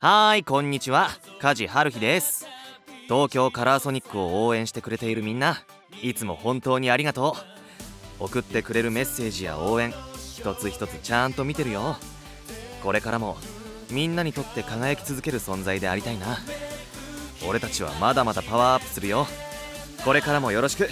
はいこんにちは。梶春日です。東京カラーソニックを応援してくれているみんないつも本当にありがとう。送ってくれるメッセージや応援一つ一つちゃんと見てるよ。これからもみんなにとって輝き続ける存在でありたいな。俺たちはまだまだパワーアップするよ。これからもよろしく。